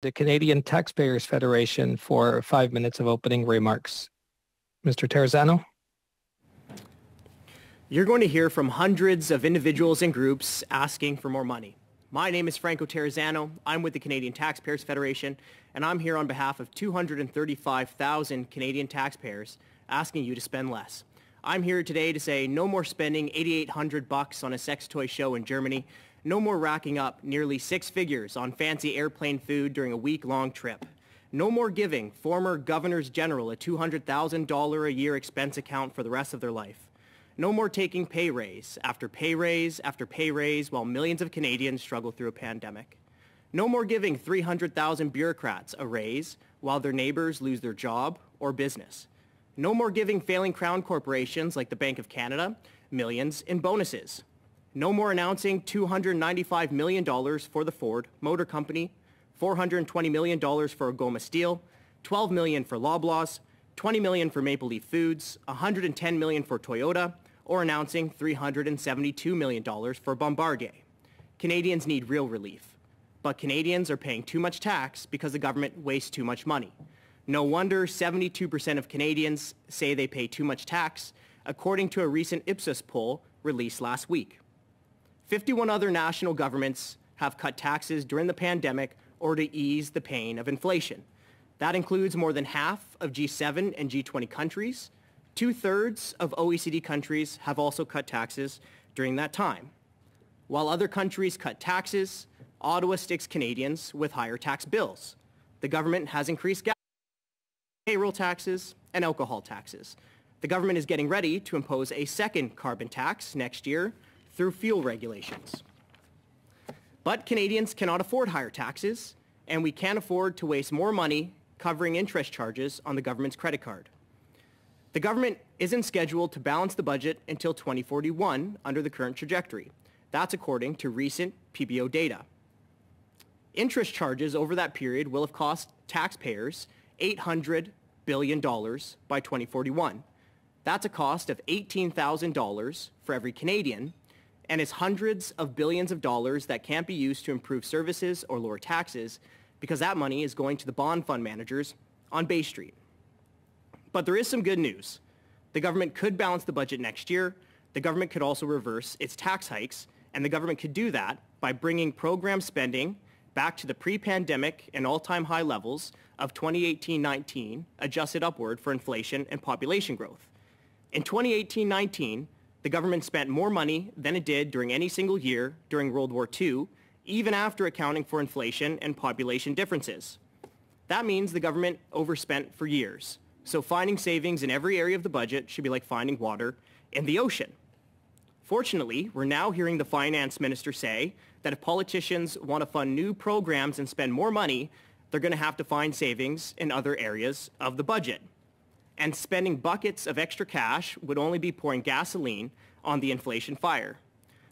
the Canadian Taxpayers Federation for five minutes of opening remarks. Mr. Terrazzano? You're going to hear from hundreds of individuals and groups asking for more money. My name is Franco Terrazzano. I'm with the Canadian Taxpayers Federation, and I'm here on behalf of 235,000 Canadian taxpayers asking you to spend less. I'm here today to say no more spending 8,800 bucks on a sex toy show in Germany. No more racking up nearly six figures on fancy airplane food during a week-long trip. No more giving former governors general a $200,000 a year expense account for the rest of their life. No more taking pay raise after pay raise after pay raise while millions of Canadians struggle through a pandemic. No more giving 300,000 bureaucrats a raise while their neighbors lose their job or business. No more giving failing crown corporations like the Bank of Canada millions in bonuses. No more announcing $295 million for the Ford Motor Company, $420 million for Algoma Steel, 12 million for Loblaws, 20 million for Maple Leaf Foods, 110 million for Toyota, or announcing $372 million for Bombardier. Canadians need real relief. But Canadians are paying too much tax because the government wastes too much money. No wonder 72% of Canadians say they pay too much tax, according to a recent Ipsos poll released last week. 51 other national governments have cut taxes during the pandemic or to ease the pain of inflation. That includes more than half of G7 and G20 countries. Two-thirds of OECD countries have also cut taxes during that time. While other countries cut taxes, Ottawa sticks Canadians with higher tax bills. The government has increased gas payroll taxes, and alcohol taxes. The government is getting ready to impose a second carbon tax next year through fuel regulations. But Canadians cannot afford higher taxes, and we can't afford to waste more money covering interest charges on the government's credit card. The government isn't scheduled to balance the budget until 2041 under the current trajectory. That's according to recent PBO data. Interest charges over that period will have cost taxpayers 800 billion dollars by 2041. That's a cost of $18,000 for every Canadian and is hundreds of billions of dollars that can't be used to improve services or lower taxes because that money is going to the bond fund managers on Bay Street. But there is some good news. The government could balance the budget next year. The government could also reverse its tax hikes, and the government could do that by bringing program spending back to the pre-pandemic and all-time high levels of 2018-19 adjusted upward for inflation and population growth. In 2018-19, the government spent more money than it did during any single year during World War II, even after accounting for inflation and population differences. That means the government overspent for years. So finding savings in every area of the budget should be like finding water in the ocean. Fortunately, we're now hearing the finance minister say that if politicians want to fund new programs and spend more money, they're going to have to find savings in other areas of the budget. And spending buckets of extra cash would only be pouring gasoline on the inflation fire.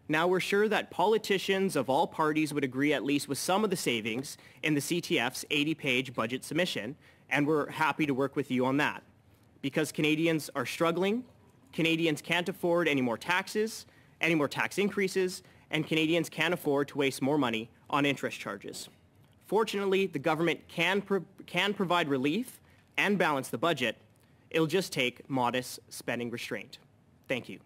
Now we're sure that politicians of all parties would agree at least with some of the savings in the CTF's 80-page budget submission, and we're happy to work with you on that. Because Canadians are struggling, Canadians can't afford any more taxes, any more tax increases, and Canadians can't afford to waste more money on interest charges. Fortunately, the government can, pro can provide relief and balance the budget. It'll just take modest spending restraint. Thank you.